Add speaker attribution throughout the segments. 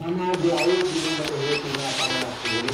Speaker 1: 妈妈，我又听到了有人在打电话。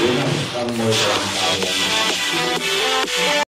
Speaker 1: Una está muy grande.